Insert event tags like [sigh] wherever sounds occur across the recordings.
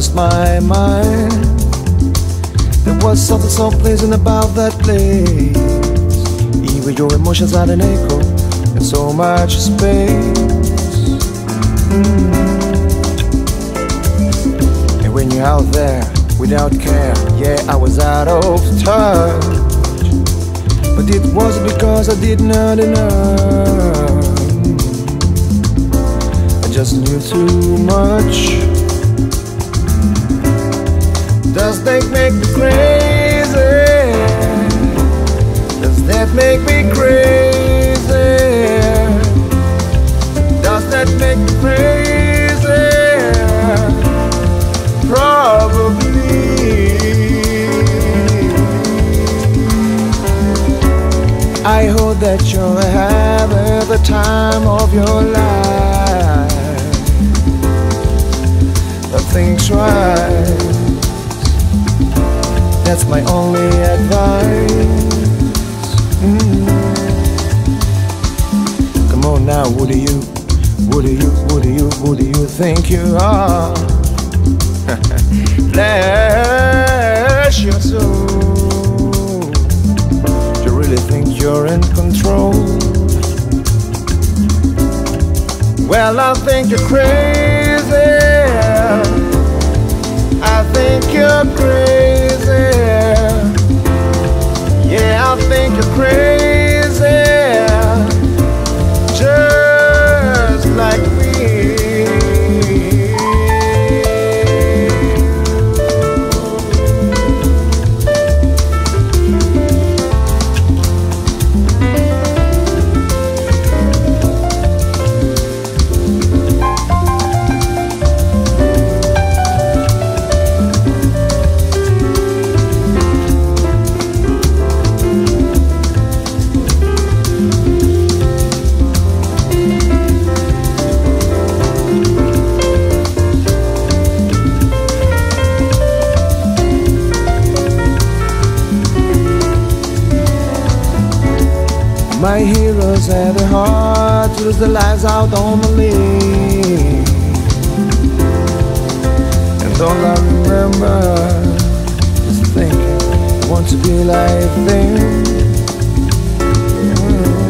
lost my mind. There was something so pleasing about that place. Even your emotions had an echo and so much space. And when you're out there without care, yeah, I was out of touch. But it wasn't because I did not enough. I just knew too much. Does that make me crazy? Does that make me crazy? Does that make me crazy? Probably. I hope that you're having the time of your life. But things right. That's my only advice. Mm. Come on now, who do you, who do you, who do you, who do you think you are? [laughs] Bless your soul. Do you really think you're in control? Well, I think you're crazy. I think you're crazy. Yeah, I think you're crazy. My heroes had a heart to lose their lives out on the lane. And all I remember is thinking, I want to be like them. Mm.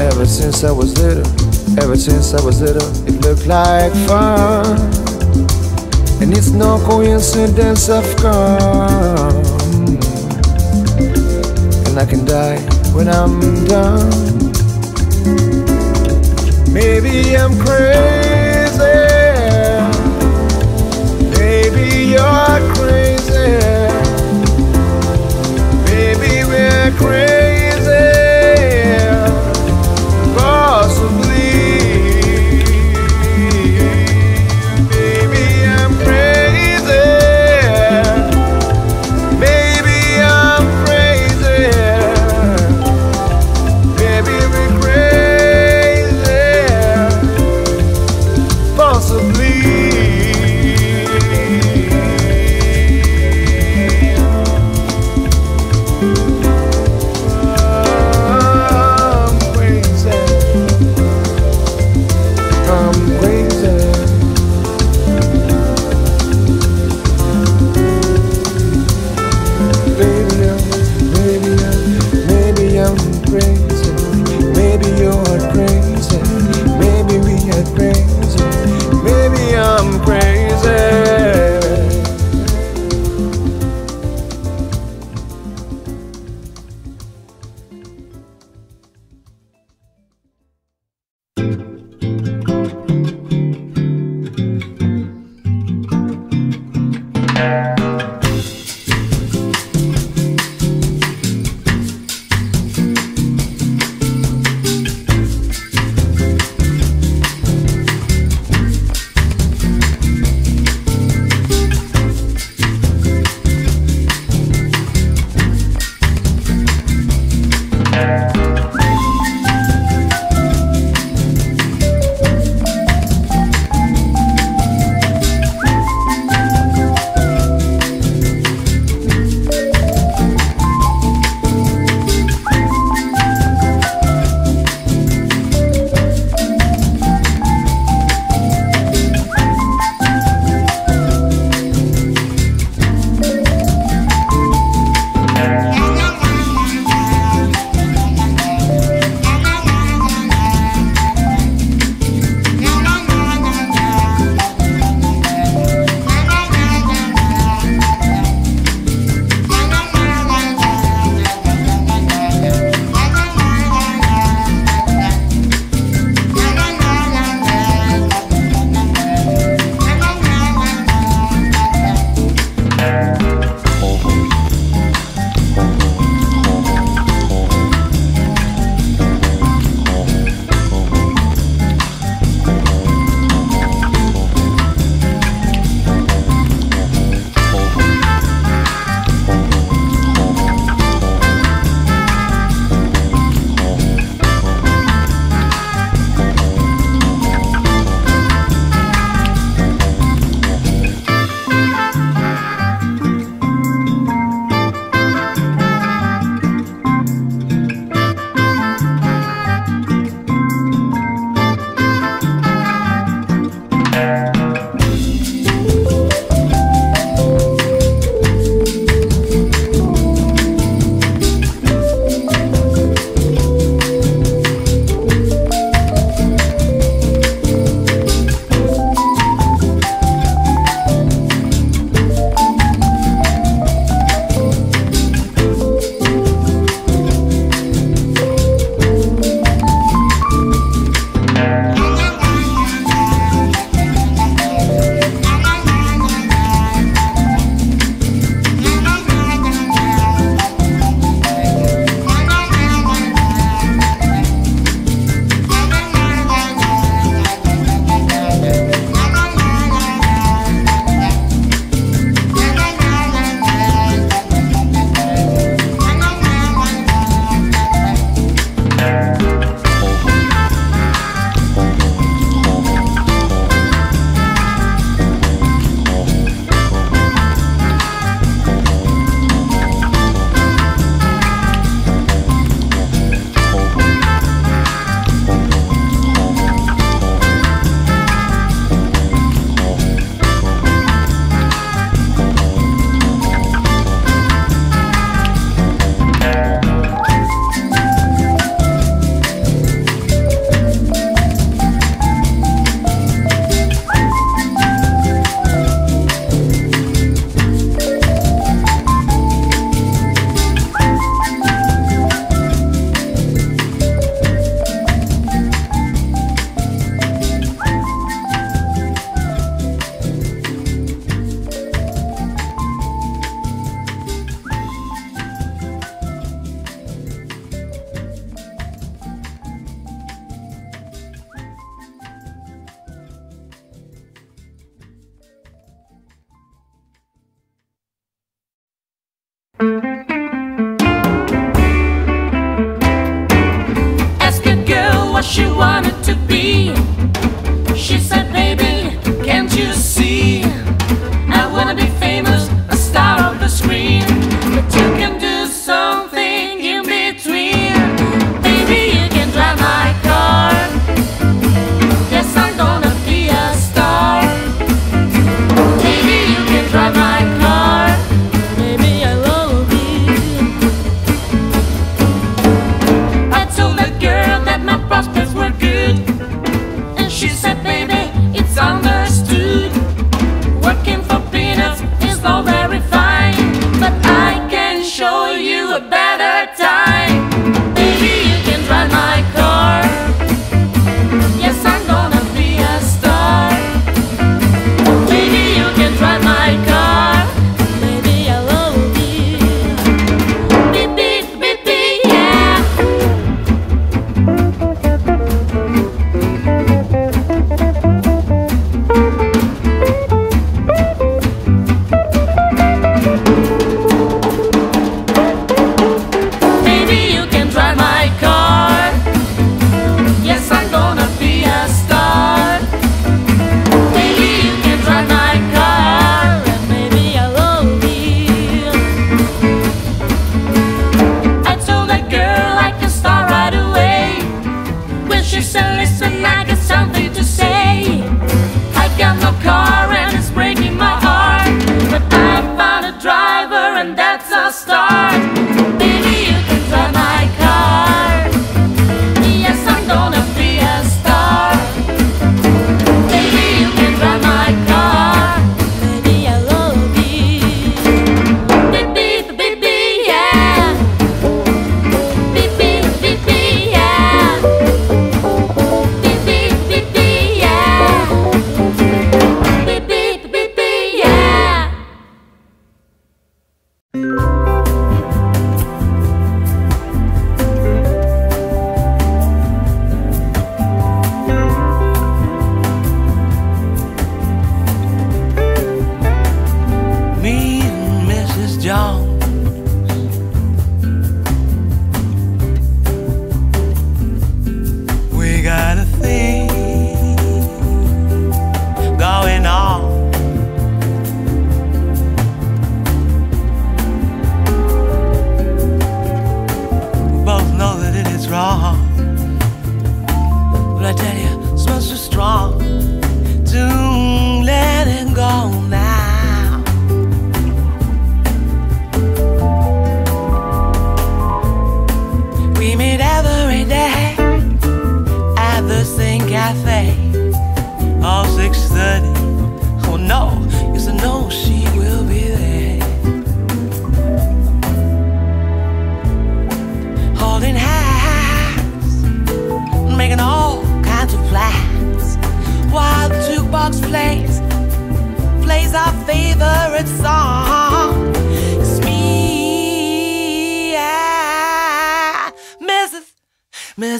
Ever since I was little, ever since I was little, it looked like fun. And it's no coincidence I've come and I can die when I'm done. Maybe I'm crazy. Maybe you're crazy. Maybe we're crazy.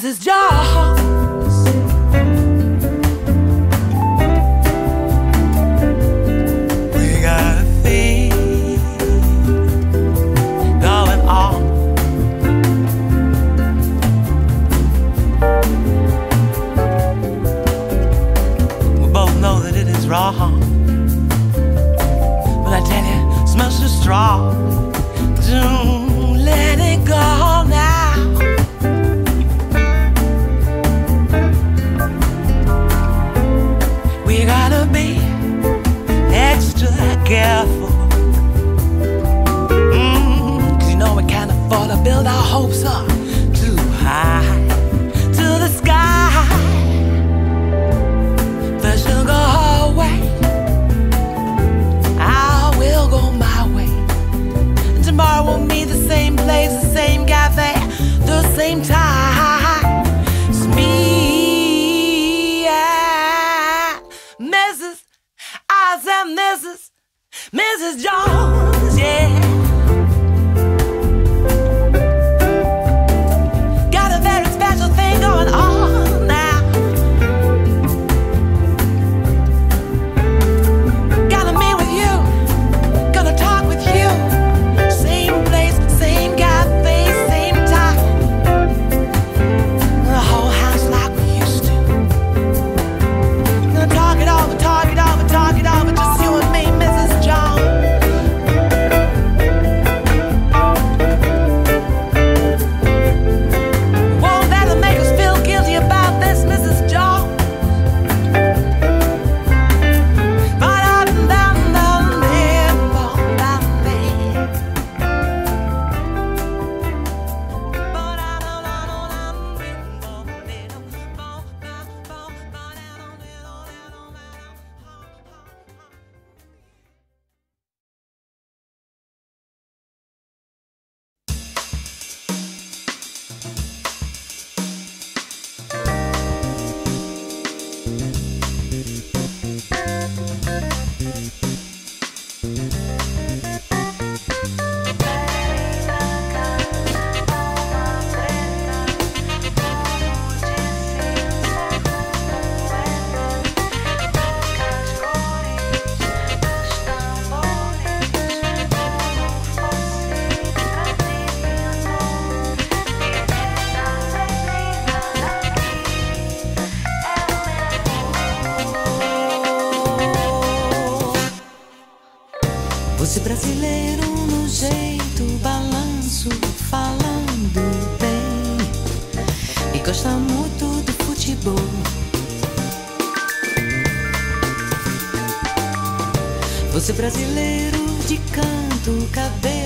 does his job. We got a thing going on. We both know that it is wrong, but I tell you, smells so strong. same time. Brasileiro de canto, cabelos,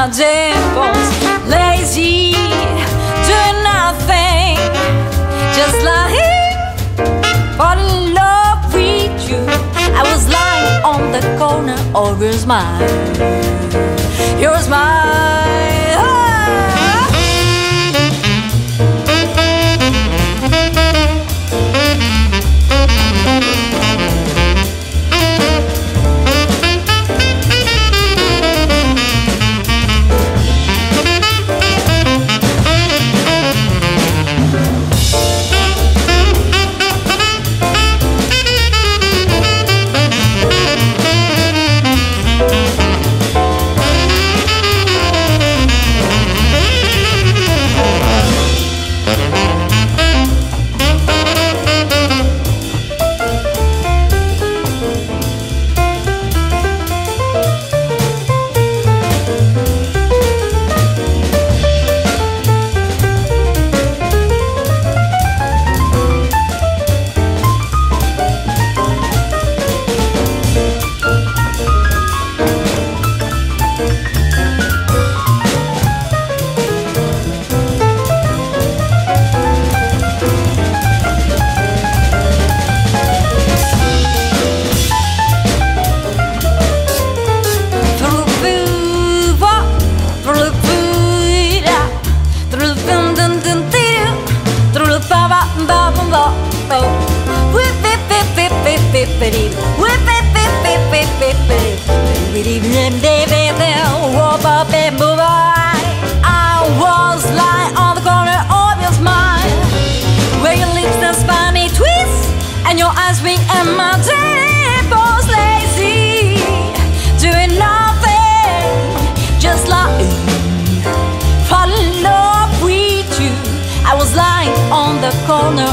my dimples lazy doing nothing. Just lying falling in love with you. I was lying on the corner of your smile your smile.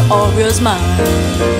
Orioles mine.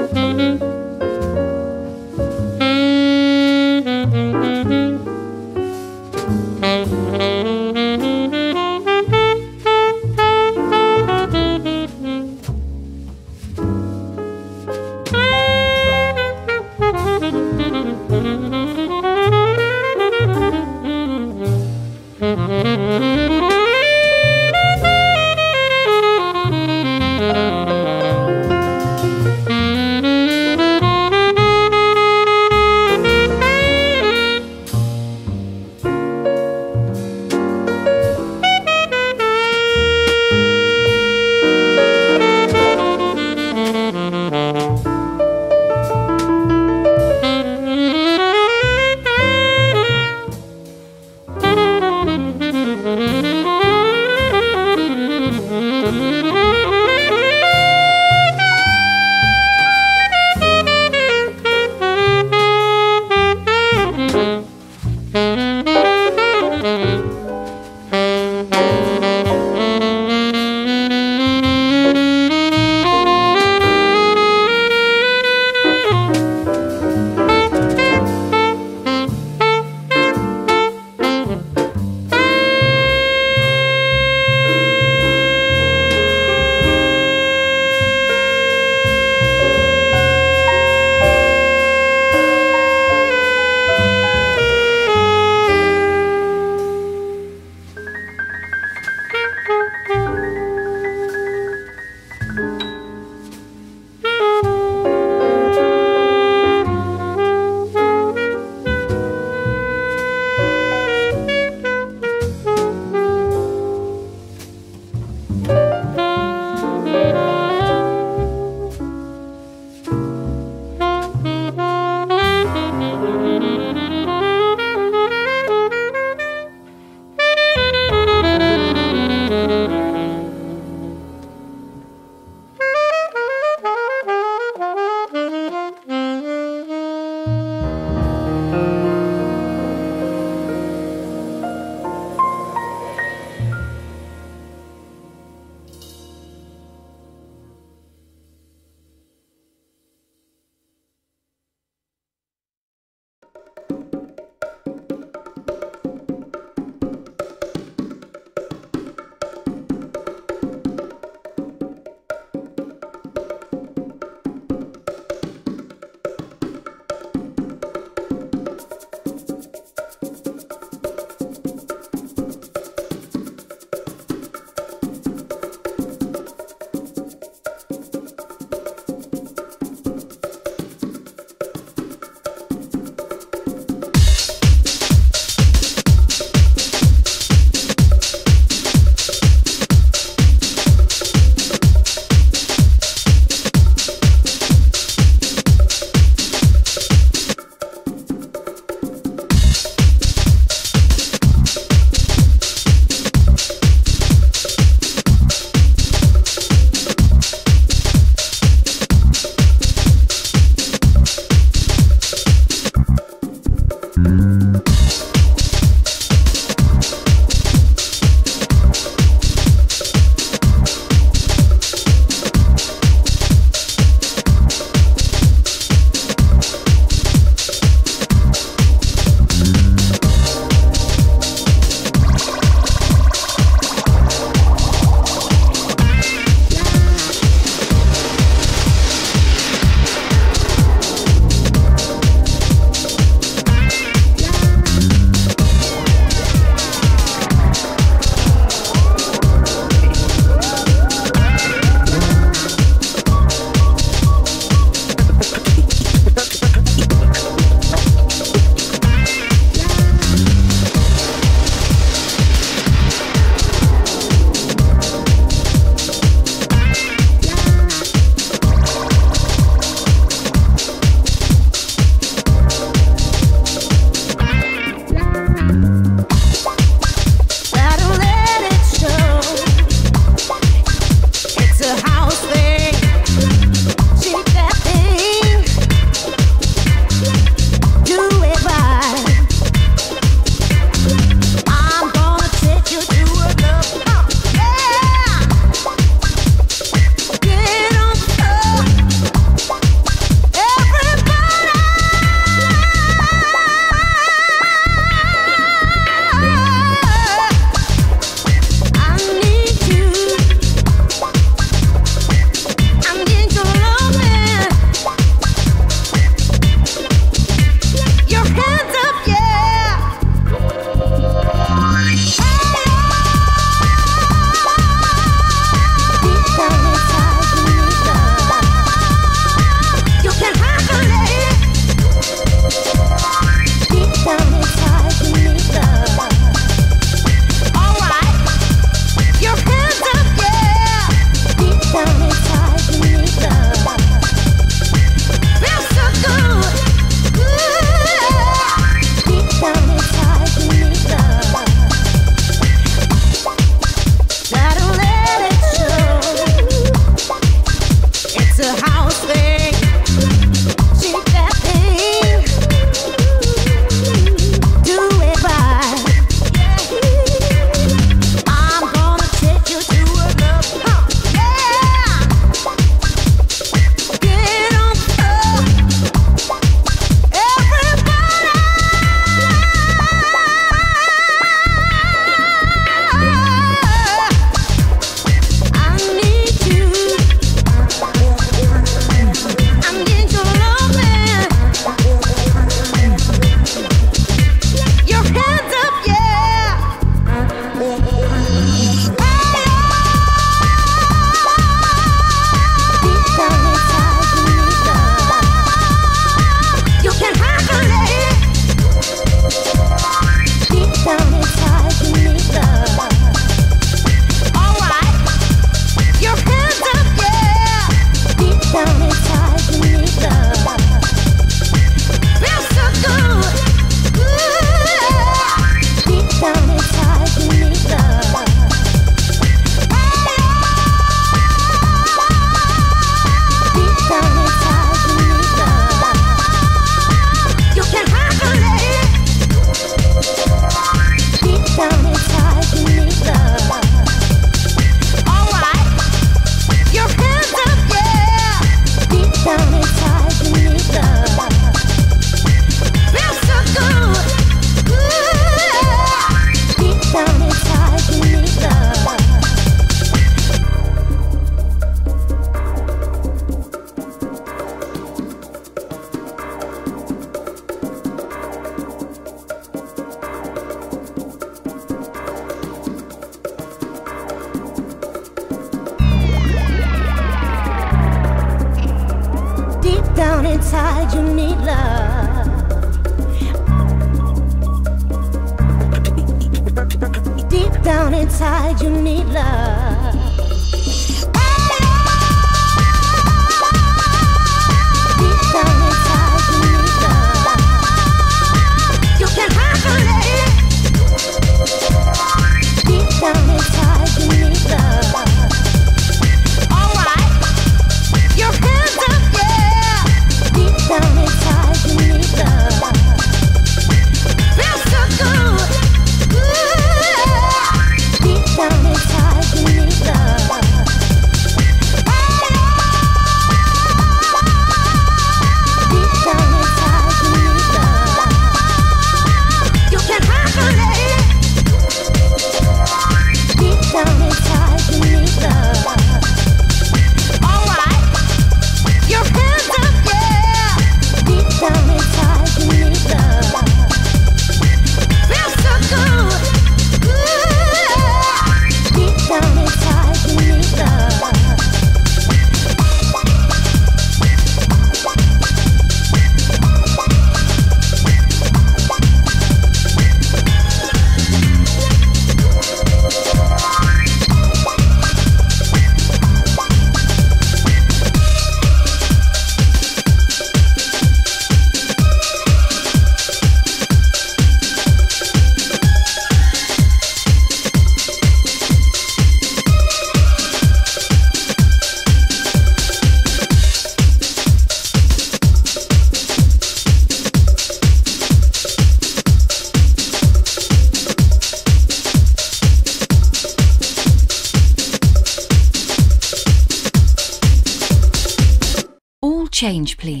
Change, please.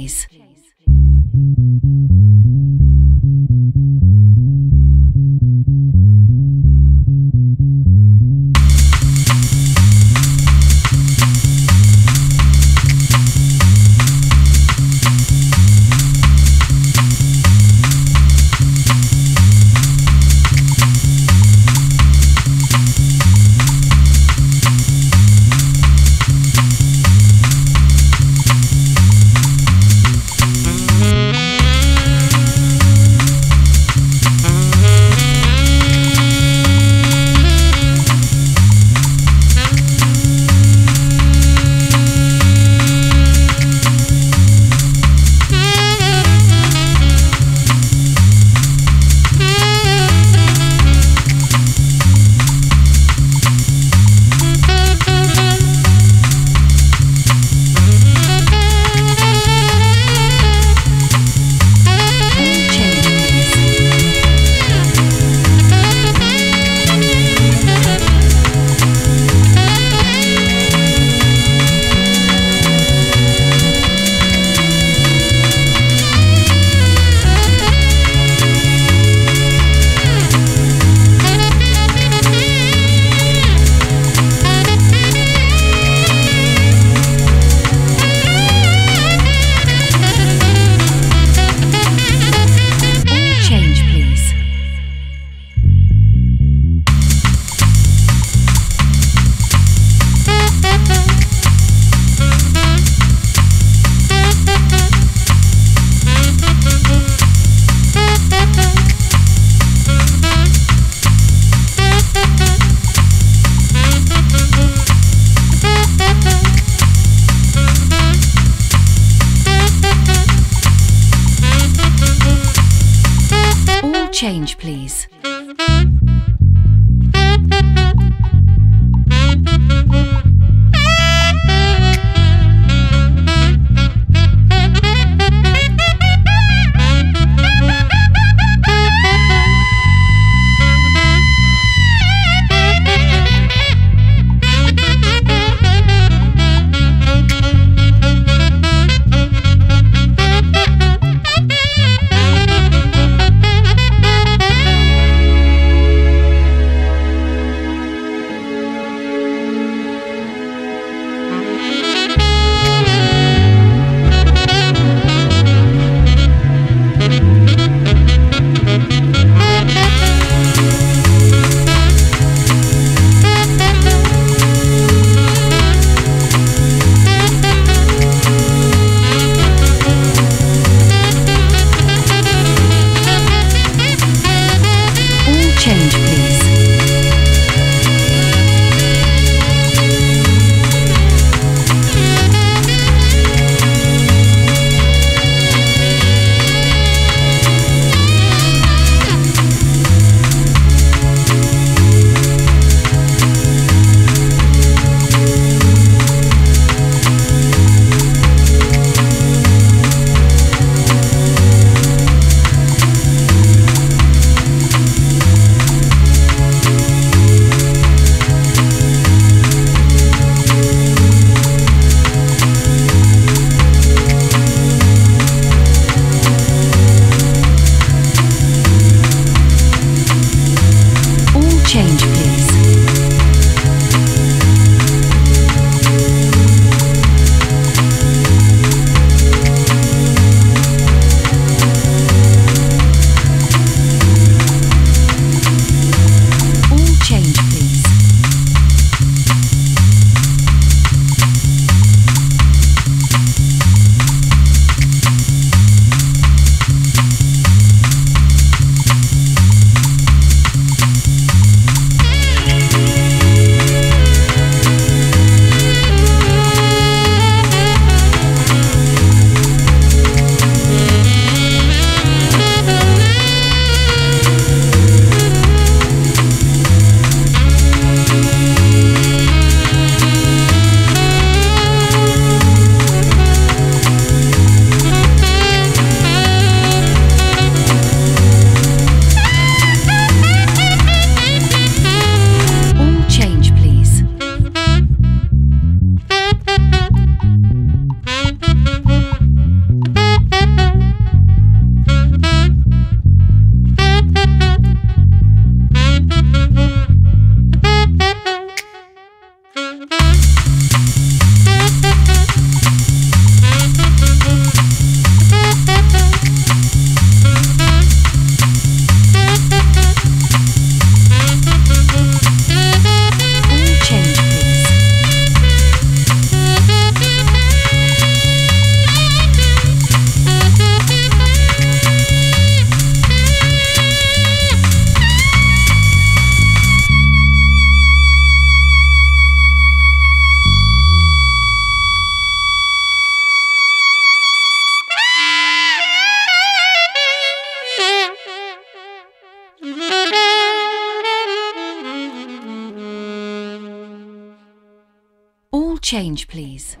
Change, please.